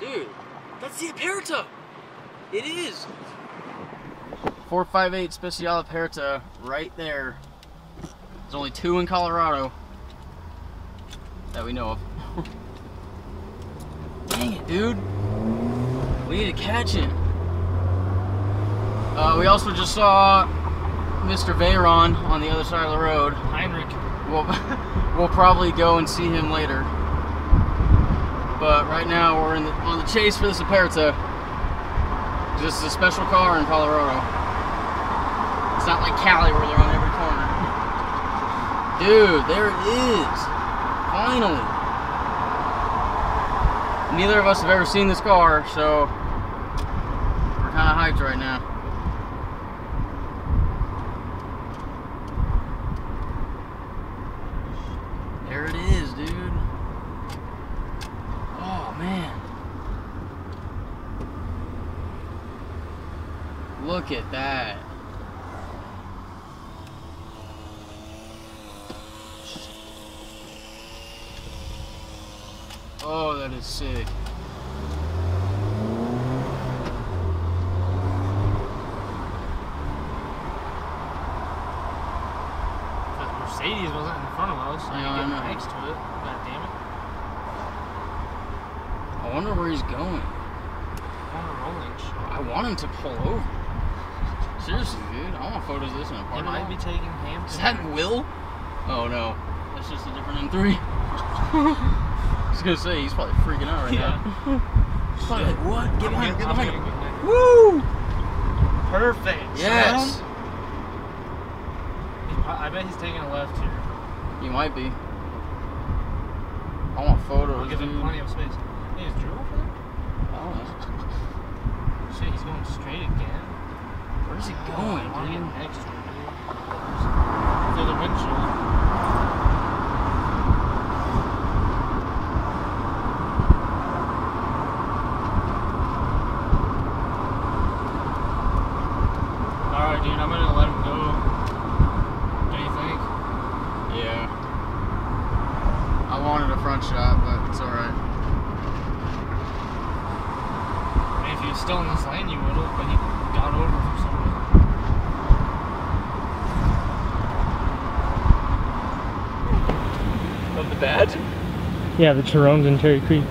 Dude, that's the Aperta. It is. 458 Speciale Aperta right there. There's only two in Colorado that we know of. Dang it, dude. We need to catch him. Uh, we also just saw Mr. Veyron on the other side of the road. Heinrich. We'll, we'll probably go and see him later. But right now we're in the, on the chase for this Aperta. This is a special car in Colorado. It's not like Cali where they're on every corner. Dude, there it is. Finally. Neither of us have ever seen this car, so we're kind of hyped right now. There it is, dude. Oh, man. Look at that. Oh, that is sick. The Mercedes wasn't in front of us. Yeah, I I know. next to it. God damn it. I wonder where he's going. On a rolling shot. I want him to pull over. Seriously, dude. I want photos of this in a He might be taking Hampden. Is that Will? Oh no, that's just a different M3. I was gonna say he's probably freaking out right Yeah. now. He's probably like, what? Get I'm behind, gonna- get I'm behind gonna him. get next. Woo! Perfect. Yes. son. I bet he's taking a left here. He might be. I want photos. We'll give him dude. plenty of space. Hey, is Drew over there? I don't know. Shit, he's going straight again. Where's he going, want to get dude? next to dude. Through the windshield. Alright, dude, I'm gonna let him go. What do you think? Yeah. I wanted a front shot, but it's alright. I mean, if he was still in this lane, you would've, but he got over for some reason. Of the badge? Yeah, the Chirons in Cherry Creek.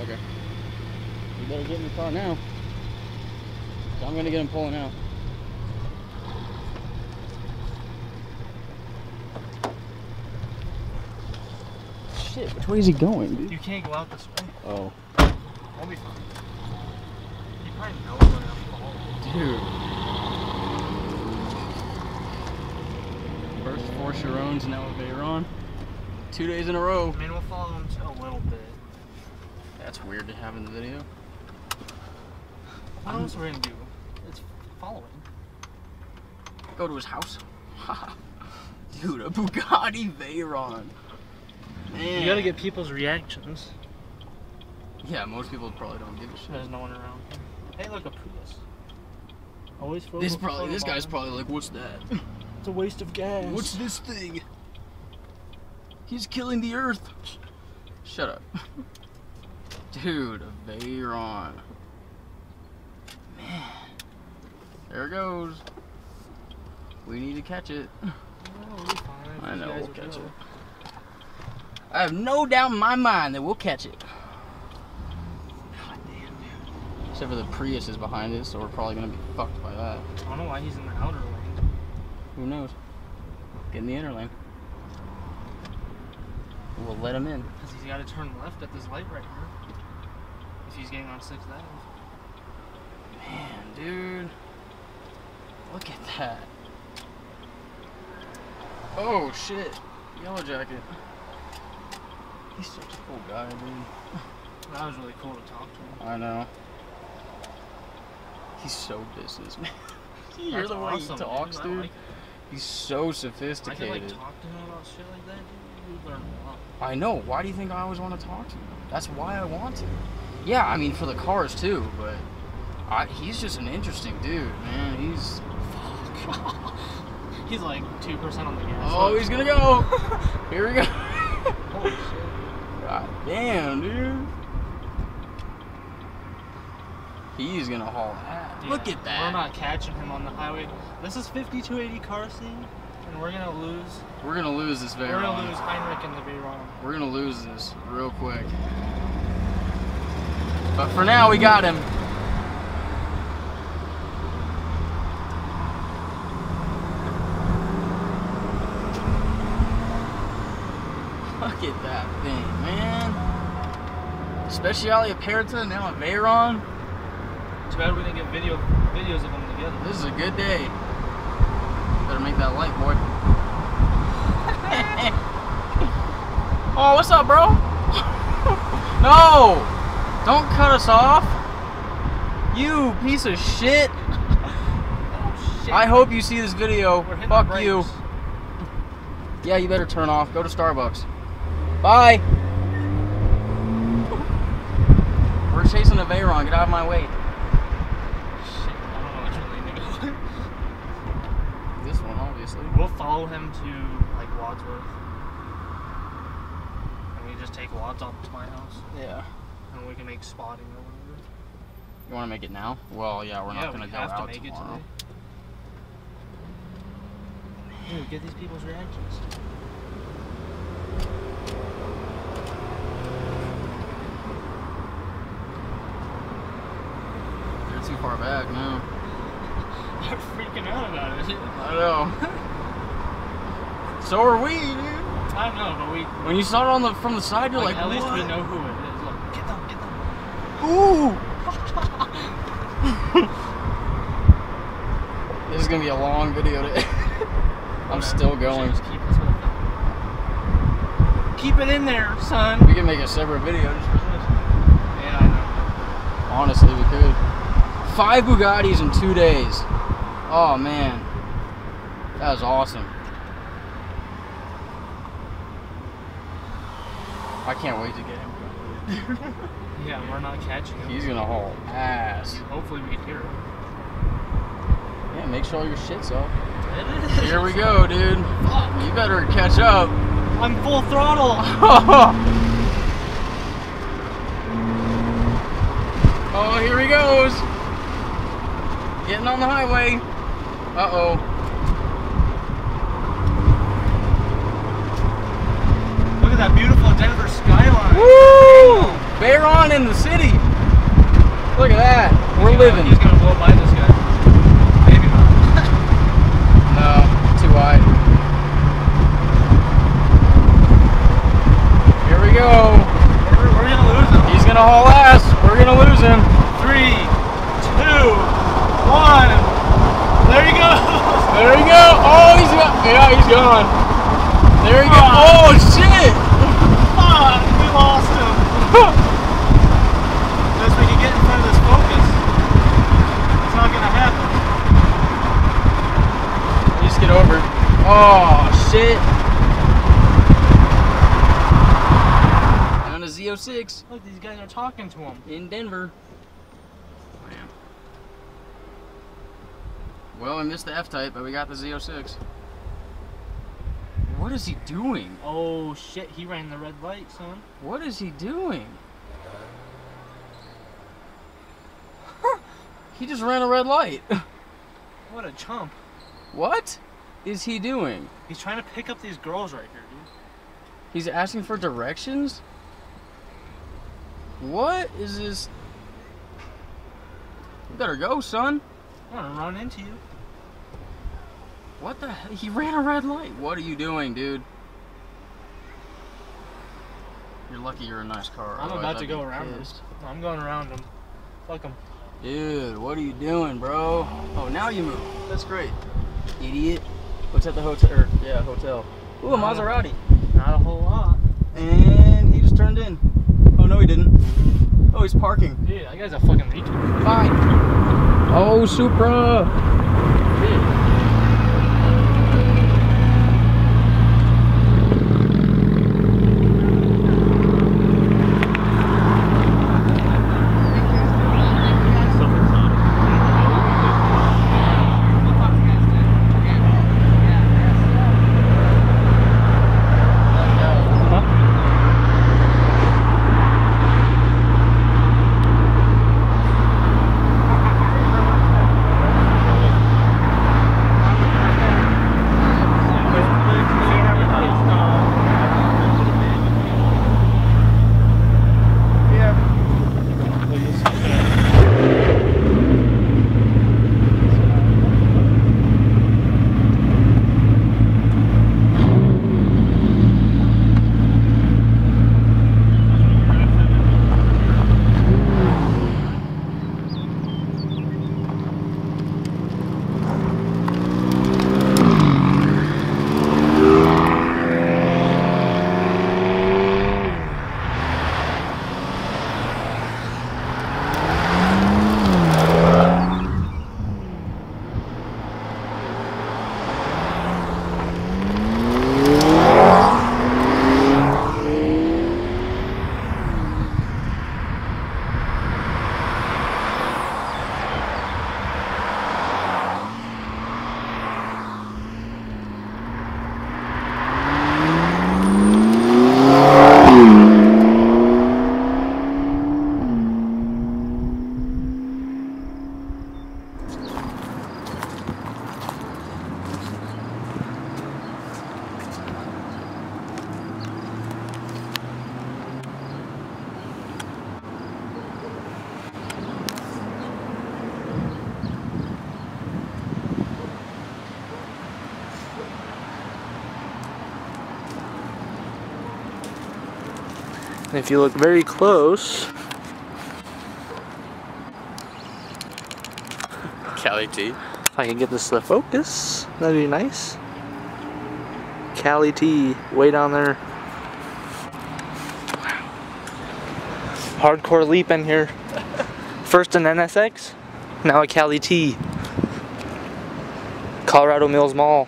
Okay. You better get in the car now. 'Cause I'm gonna get him pulling out. Shit, which way is he going, dude? You can't go out this way. Oh. I'll be fine. He probably knows where I'm following. Dude. First four Chirons, now a Veyron. Two days in a row. I mean, we'll follow him a little bit. That's weird to have in the video. What else are we gonna do? It's following. Go to his house. Dude, a Bugatti Veyron. Man. You gotta get people's reactions. Yeah, most people probably don't give a shit. There's no one around. Hey, look, a Prius. Always photo- This probably, this guy's bomb. probably like, what's that? It's a waste of gas. What's this thing? He's killing the earth. Shut up. Dude, a Veyron. There it goes. We need to catch it. Fine. I know, we'll catch go. it. I have no doubt in my mind that we'll catch it. God damn, dude. Except for the Prius is behind it, so we're probably gonna be fucked by that. I don't know why he's in the outer lane. Who knows? Get in the inner lane. We'll let him in. Because he's got to turn left at this light right here. If he's getting on 6th Ave. Look at that. Oh shit. Yellow jacket. He's such a cool guy, dude. That was really cool to talk to him. I know. He's so business, man. you hear That's the way awesome, he talks, I dude? like. He's so sophisticated. I could sophisticated. like talk to him about shit like that, dude. We'd learn a lot. I know. Why do you think I always want to talk to him? That's why I want to. Yeah, I mean for the cars too, but I, he's just an interesting dude, man. He's He's like 2% on the gas. oh, he's gonna go. Here we go. Holy shit. God damn, dude. He's gonna haul ass. Yeah, Look at that. We're not catching him on the highway. This is 5280 car scene, and we're gonna lose. We're gonna lose this Veyron. We're gonna lose Heinrich and the Veyron. We're gonna lose this real quick. But for now, we got him. Look at that thing, man. Speciale Aperta, now a Veyron. Too bad we didn't get video videos of them together. This is a good day. Better make that light, boy. oh, what's up, bro? no! Don't cut us off. You piece of shit. Oh shit. I hope you see this video. Fuck you. Yeah, you better turn off. Go to Starbucks. Bye. We're chasing a Veyron. Get out of my way. Shit, I don't know which one they go. This one, obviously. We'll follow him to like Wadsworth, and we just take Wads off to my house, Yeah. and we can make spotting or whatever. You want to make it now? Well, yeah, we're yeah, not gonna we go have to out make tomorrow. it today. Dude, get these people's reactions. They're too far back now. I'm freaking out about it. I know. so are we, dude. I know, but we When you saw it on the from the side, you're like, at least we know who it is. Look, get them, get them. Ooh. this is gonna be a long video. To I'm still going. Just keep this whole thing. Keep it in there, son. We can make a separate video just for this. Yeah, I know. Honestly, we could. Five Bugattis in two days. Oh man, that was awesome. I can't wait to get him. Yeah, we're not catching him. He's gonna haul ass. Hopefully we can hear him. Yeah, make sure all your shit's up. It is. Here we go, dude. Fuck. You better catch up. I'm full throttle. oh, here he goes. Getting on the highway. Uh oh. Look at that beautiful Denver skyline. Woo! Veyron in the city. Look at that. We're He's gonna- living. He's gonna blow by 606. Look, these guys are talking to him. In Denver. Man. Well, we missed the F-Type, but we got the Z06. What is he doing? Oh, shit, he ran the red light, son. What is he doing? he just ran a red light. what a chump. What is he doing? He's trying to pick up these girls right here, dude. He's asking for directions? What is this? You better go, son. I'm gonna run into you. What the hell? He ran a red light. What are you doing, dude? You're lucky you're a nice car. I'm about to go around him. I'm going around him. Fuck him. Dude, what are you doing, bro? Oh, now you move. That's great. Idiot. What's at the hotel? Or, yeah, hotel. Ooh, a Maserati. Not a whole lot. And he just turned in. Oh, no, he didn't. Oh, he's parking. Dude, that guy's a fucking retard. Fine. Oh, Supra. And if you look very close, Cali T. if I can get this to focus, that'd be nice. Cali T, way down there. Hardcore leap in here. First an NSX, now a Cali T. Colorado Mills Mall.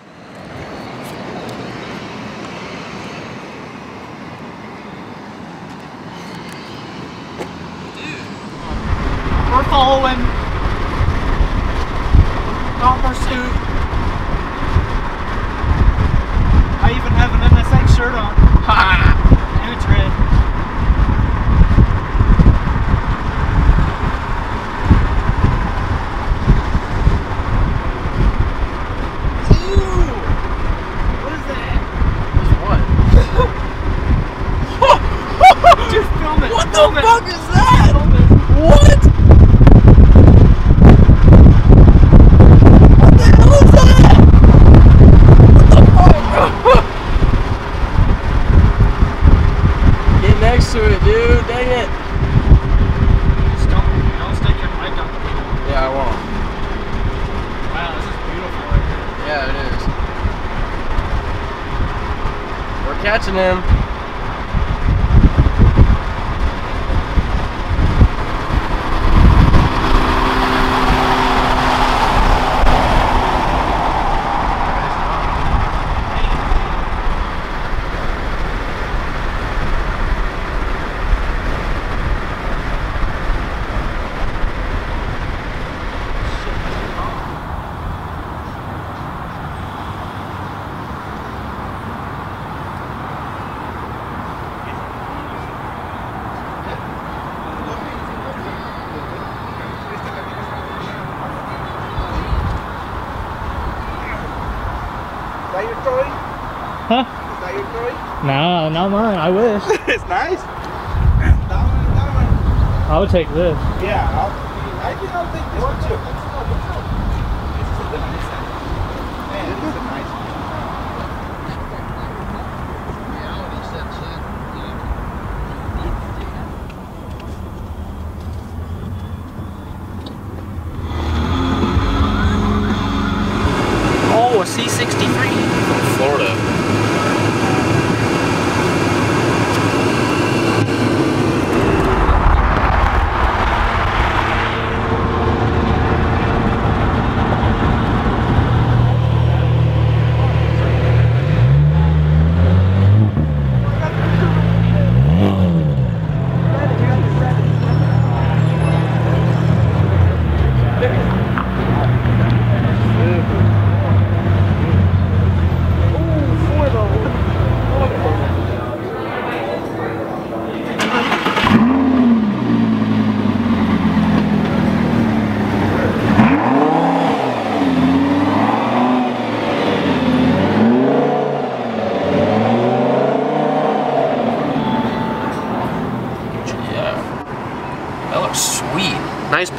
We're following. Hot pursuit. I even have an NSX shirt on. and it's red. Ooh! What is that? What? Just film it. What the film it. fuck is that? Film it. What? What the hell is that? What the fuck? Get next to it, dude. Dang it. Just don't, don't stick your mic on the video. Yeah, I won't. Wow, this is beautiful right here. Yeah, it is. We're catching him. Is that your toy? Huh? Is that your toy? No, not mine. I wish. it's nice. That one, that one. I would take this. Yeah, I'll, I think I'll take this one too. Man, this is a nice one.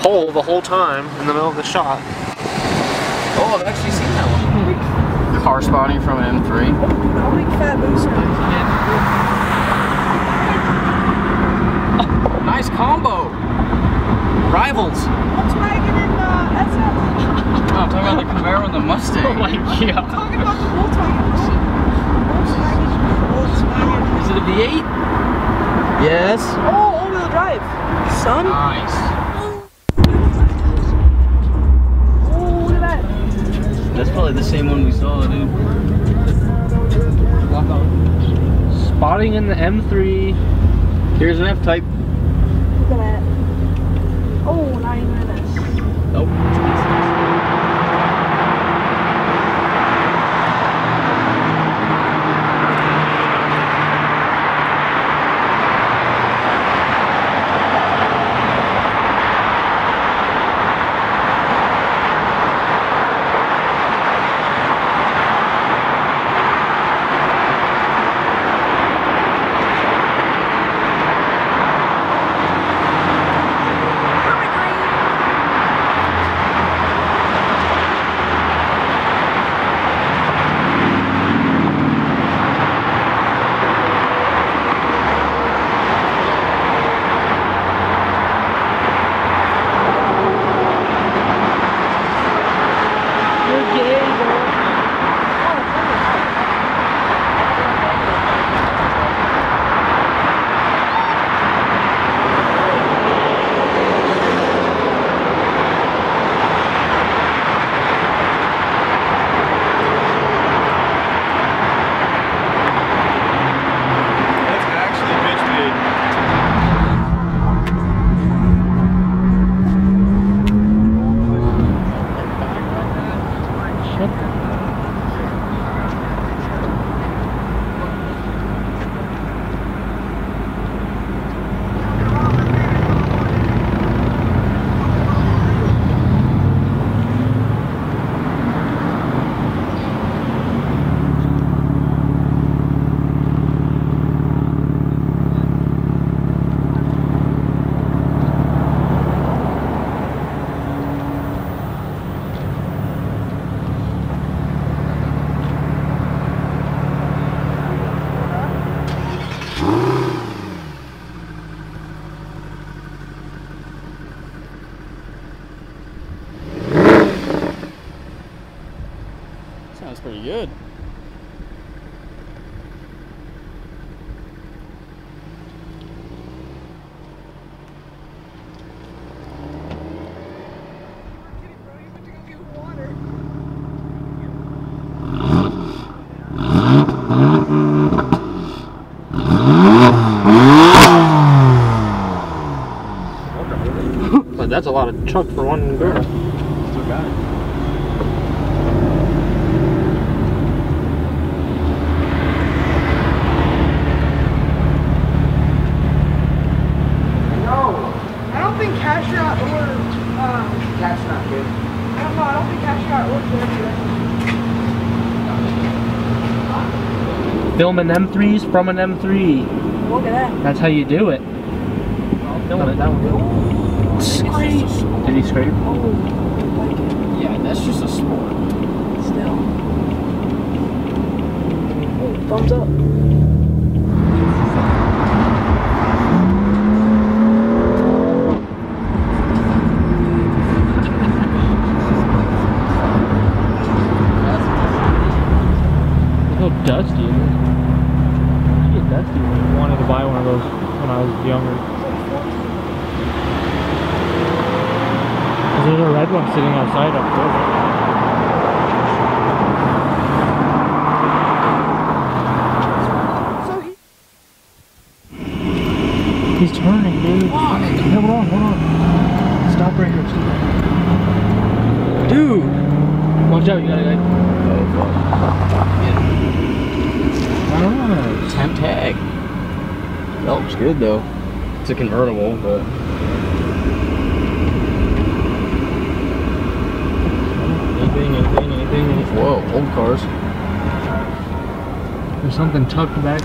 Pole the whole time in the middle of the shot. Oh, I've actually seen that one. Car spotting from an M3. How big fat booster? Nice combo. Rivals. Volkswagen and uh, SF. Oh, I'm talking about the Camaro and the Mustang. Oh my god. Talking about the Volkswagen. Volkswagen. Volkswagen. Is it a V8? Yes. Oh, all-wheel drive. Son. Nice. Oh, look at that. That's probably the same one we saw, dude. Spotting in the M3. Here's an F-Type. Good. That's a lot of chuck for one girl. Still got it. I don't think Cashrot or um, Cashrot, good. I don't know. I don't think Cashrot or Georgia. Filming M3s from an M3. Look at that. That's how you do it. Oh, Film it that one. Scrape. Did he scrape? Oh, I like it. Yeah, that's just a sport. Still. Oh, thumbs up. Look how dusty it is. You get dusty when you wanted to buy one of those when I was younger. There's a red one sitting outside up there. He's turning, dude. Hey, hold on, hold on. Stop right here. Stop right here. Dude! Watch out, you gotta like. Oh, temp tag. That looks good though. It's a convertible, but anything, anything, anything. Whoa, old cars. There's something tucked back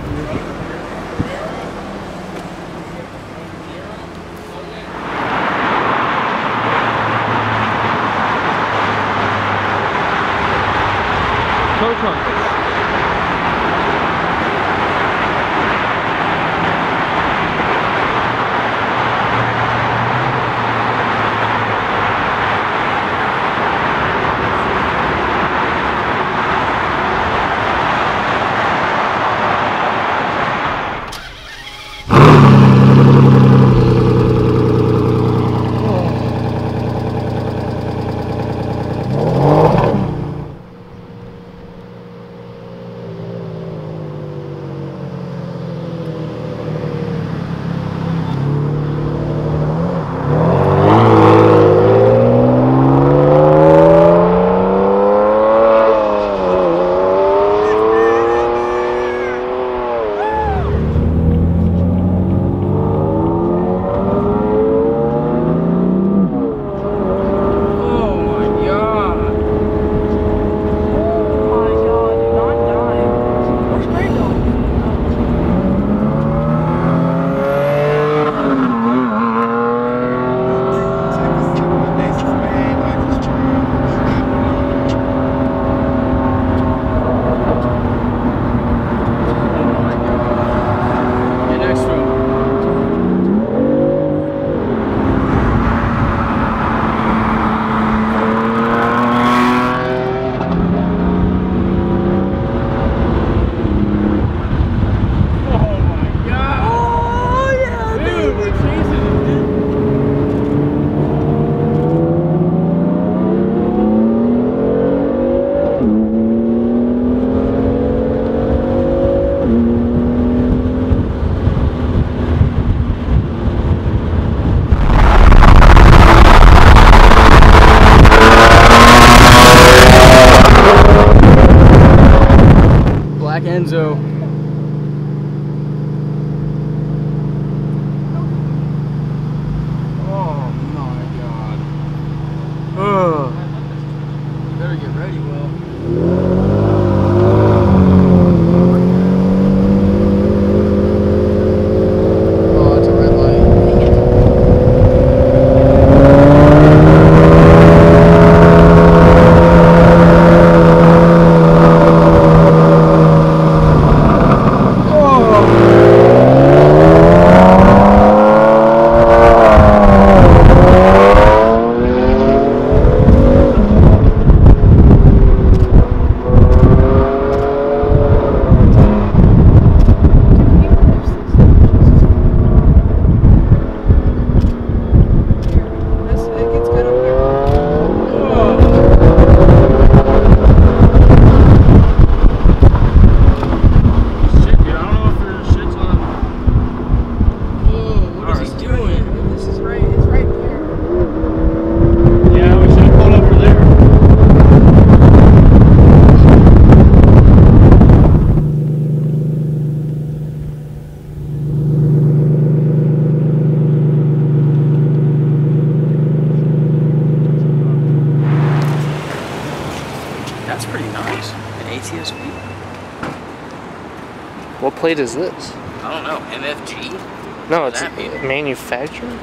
is this? I don't know. MFG? No, it's manufactured.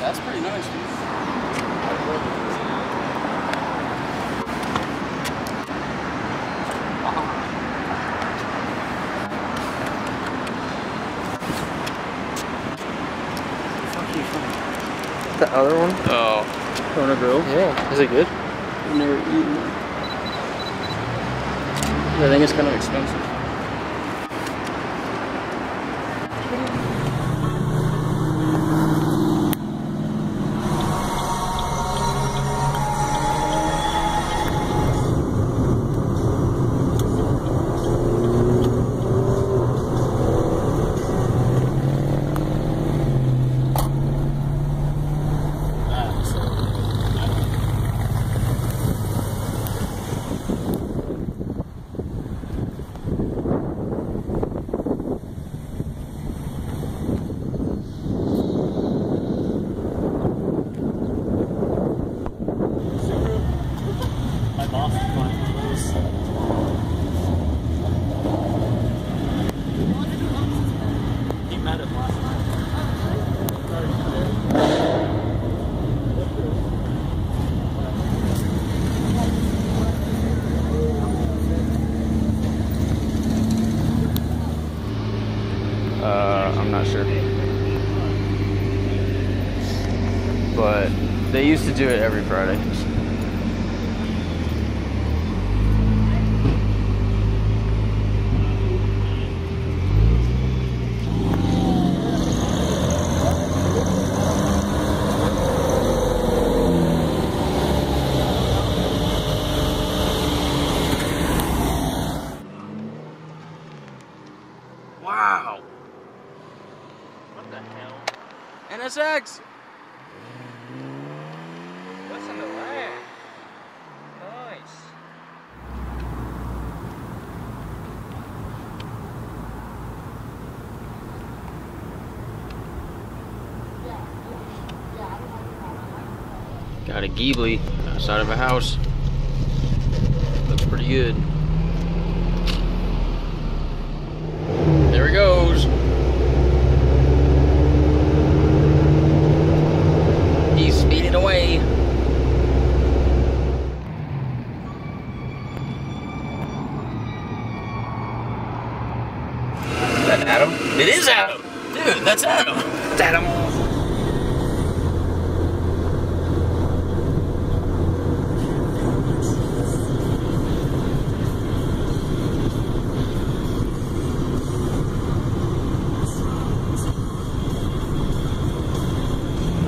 That's pretty nice, dude. The other one? Oh on a grill. Yeah. Is it good? I've never eaten it. I think it's kind of expensive. Got a Ghibli outside of a house. Looks pretty good. There we goes. He's speeding away. Is that Adam? It is Adam! Dude, that's Adam! It's Adam!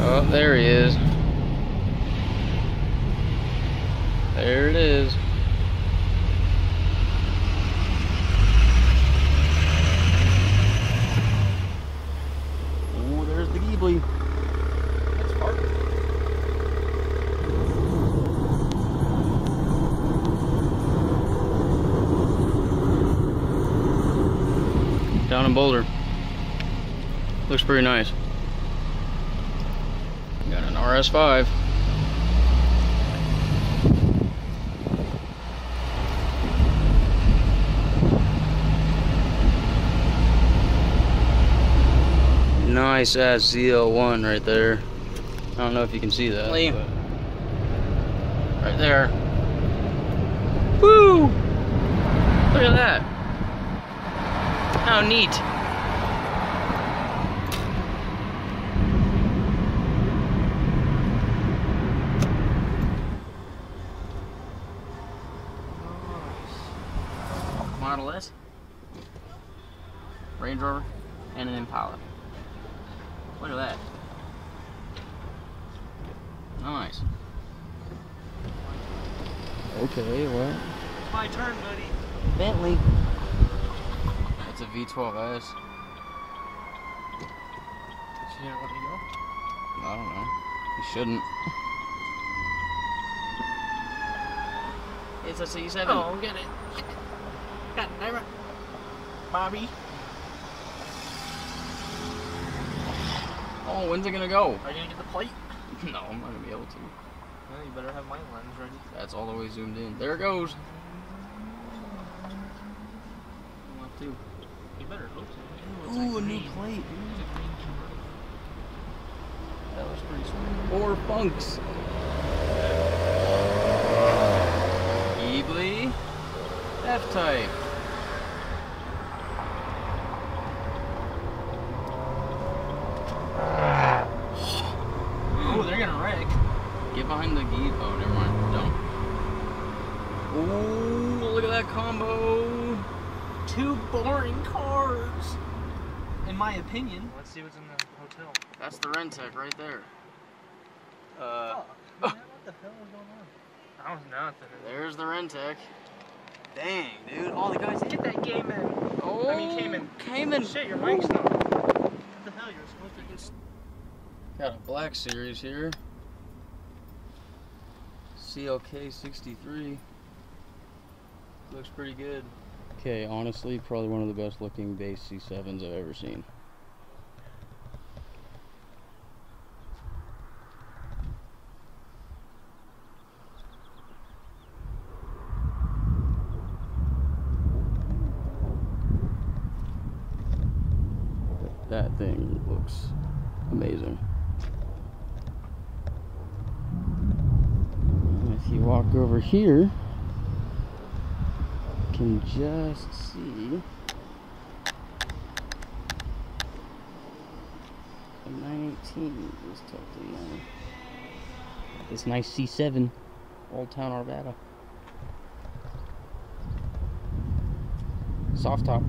Oh, there he is. There it is. Oh, there's the Ghibli. That's hard. Down in Boulder. Looks pretty nice. Got an RS5. Nice ass ZL1 right there. I don't know if you can see that. Right there. Woo! Look at that. How neat. Model S, Range Rover, and an Impala. Look at that. Nice. Okay, what? It's my turn, buddy. Bentley. That's a V12S. So you don't let me go? I don't know. You shouldn't. It's a C7. Oh, get it. God damn it. Bobby. Oh, when's it gonna go? Are you gonna get the plate? No, I'm not gonna be able to. Well, you better have my lens ready. That's all the way zoomed in. There it goes. I want to. You better hope so. Ooh, a new plate. That was pretty sweet. Four funks. Ghibli. F-Type. Oh, they're gonna wreck. Get behind the Ghib. Oh, never mind. Don't. Ooh, look at that combo. Two boring cars. In my opinion. Let's see what's in the hotel. That's the Rentec right there. Uh, Fuck, man, what the hell is going on? That was nothing. there's the Rentec. Dang, dude. All the guys Get that game in. Oh, I mean, Cayman. Cayman. Shit, your mic's not. What the hell? You're supposed to just. Got a black series here. CLK 63. Looks pretty good. Okay, honestly, probably one of the best looking base C7s I've ever seen. That thing looks amazing. And if you walk over here, can just see. A 918 is totally on this nice C7 Old Town Arvada. Soft top.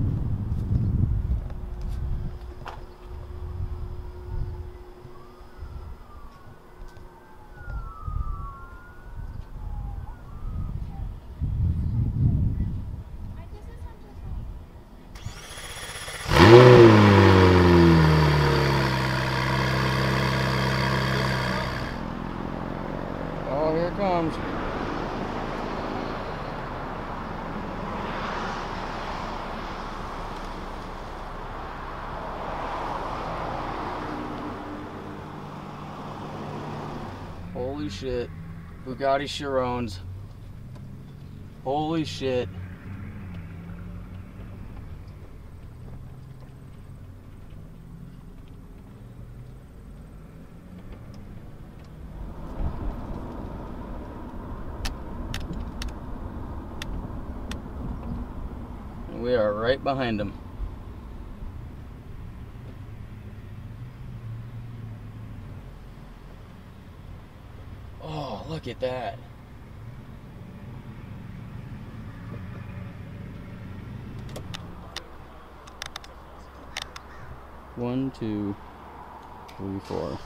Shit. Bugatti Chirons. Holy shit. We are right behind them. Oh, look at that. One, two, three, four.